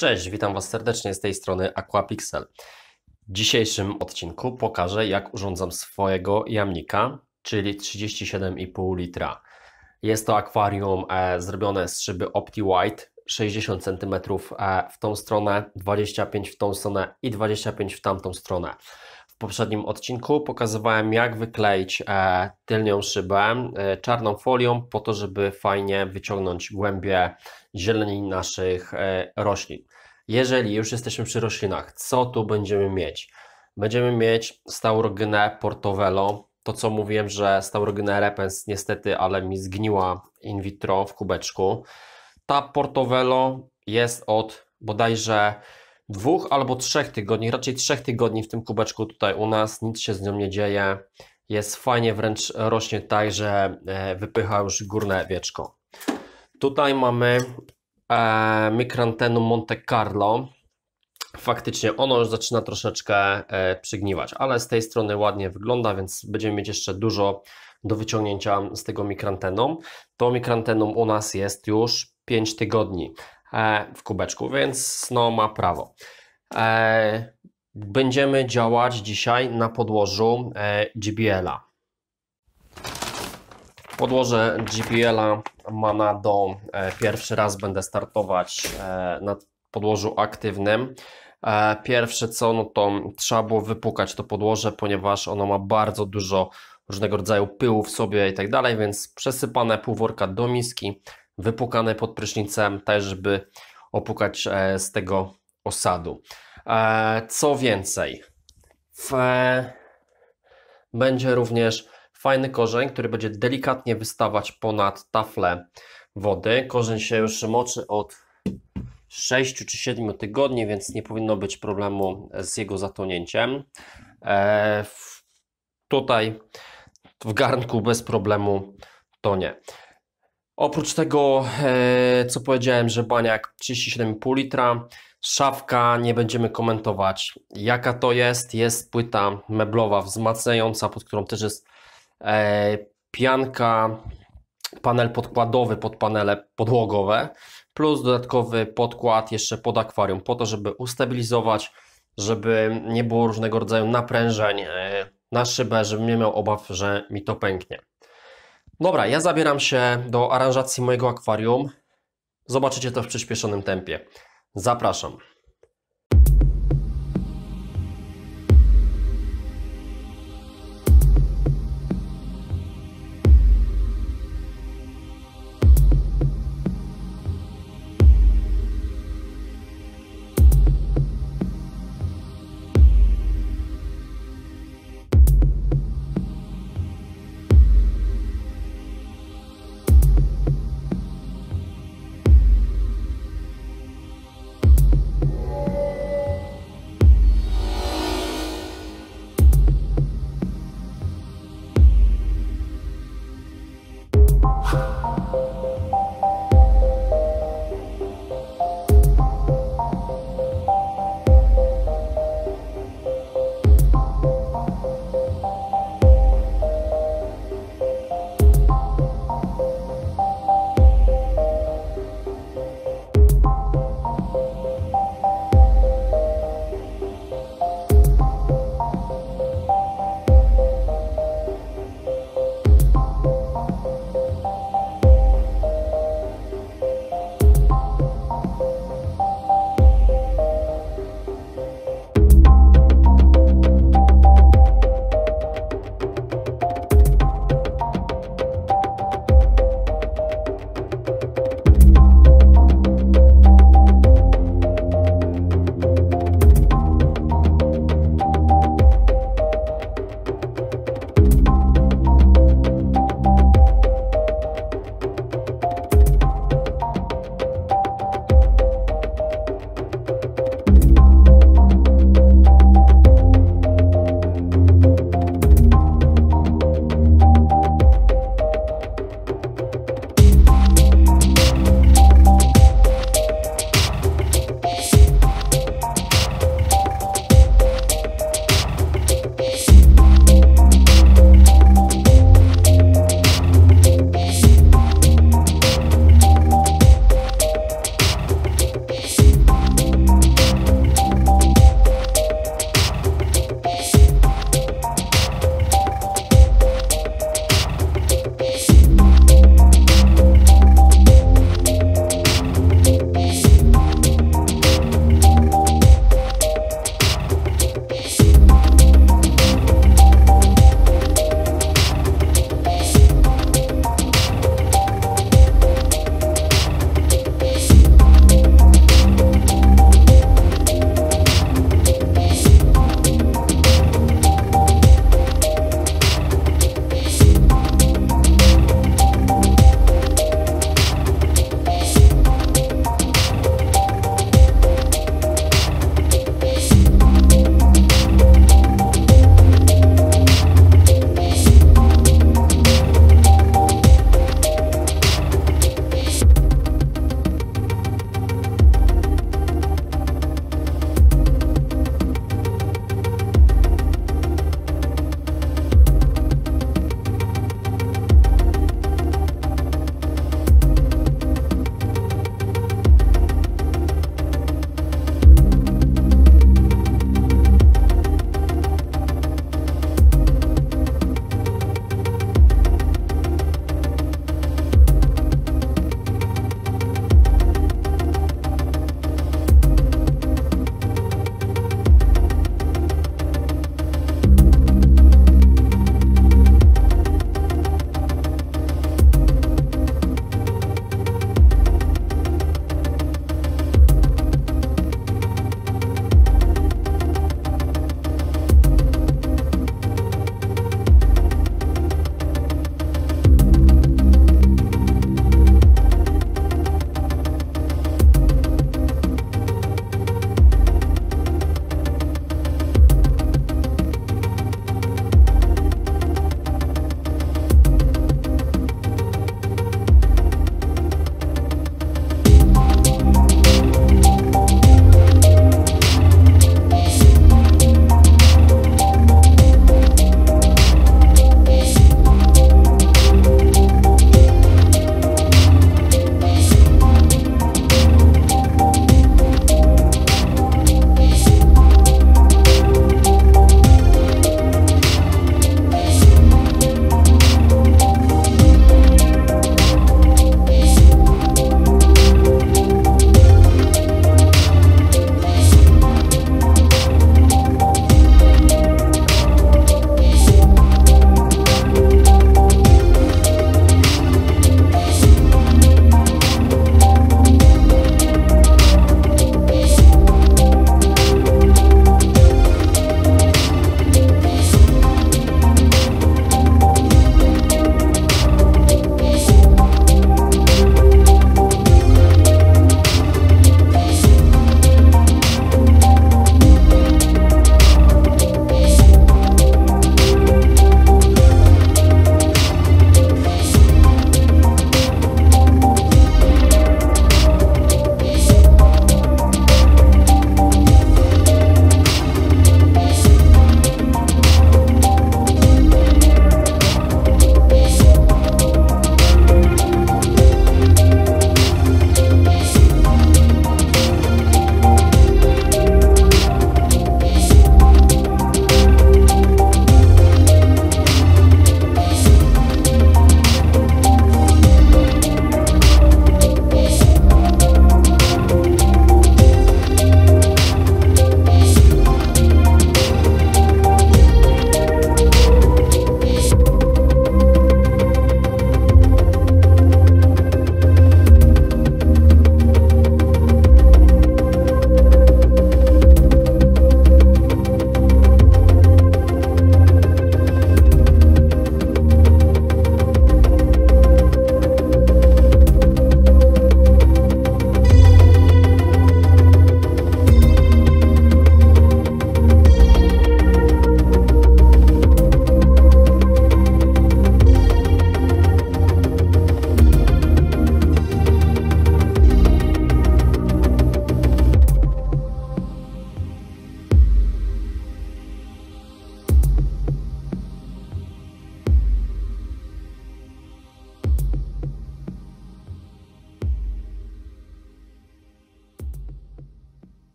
Cześć, witam Was serdecznie z tej strony Aquapixel. W dzisiejszym odcinku pokażę, jak urządzam swojego jamnika, czyli 37,5 litra. Jest to akwarium e, zrobione z szyby OptiWhite, 60 cm w tą stronę, 25 w tą stronę i 25 w tamtą stronę. Poprzednim odcinku pokazywałem, jak wykleić e, tylnią szybę e, czarną folią, po to, żeby fajnie wyciągnąć głębie zieleni naszych e, roślin. Jeżeli już jesteśmy przy roślinach, co tu będziemy mieć? Będziemy mieć staurogynę portobello. To co mówiłem, że staurogynę repens niestety, ale mi zgniła in vitro w kubeczku. Ta portobello jest od bodajże dwóch albo trzech tygodni, raczej trzech tygodni w tym kubeczku tutaj u nas, nic się z nią nie dzieje. Jest fajnie, wręcz rośnie tak, że e, wypycha już górne wieczko. Tutaj mamy e, Micrantenum Monte Carlo. Faktycznie ono już zaczyna troszeczkę e, przygniwać, ale z tej strony ładnie wygląda, więc będziemy mieć jeszcze dużo do wyciągnięcia z tego Micrantenum. To Micrantenum u nas jest już 5 tygodni w kubeczku, więc no ma prawo. E, będziemy działać dzisiaj na podłożu e, GBL-a. Podłoże GPL-a ma na do e, pierwszy raz będę startować e, na podłożu aktywnym. E, pierwsze co, no to trzeba było wypukać to podłoże, ponieważ ono ma bardzo dużo różnego rodzaju pyłu w sobie i tak dalej, więc przesypane półworka do miski, wypukane pod prysznicem, tak żeby opukać z tego osadu. Co więcej, w... będzie również fajny korzeń, który będzie delikatnie wystawać ponad taflę wody. Korzeń się już moczy od 6 czy 7 tygodni, więc nie powinno być problemu z jego zatonięciem. E, tutaj w garnku bez problemu to nie. Oprócz tego, e, co powiedziałem, że baniak 37,5 litra, szafka, nie będziemy komentować jaka to jest. Jest płyta meblowa wzmacniająca, pod którą też jest E, pianka, panel podkładowy pod panele podłogowe, plus dodatkowy podkład jeszcze pod akwarium, po to, żeby ustabilizować, żeby nie było różnego rodzaju naprężeń e, na szybę, żebym nie miał obaw, że mi to pęknie. Dobra, ja zabieram się do aranżacji mojego akwarium. Zobaczycie to w przyspieszonym tempie. Zapraszam.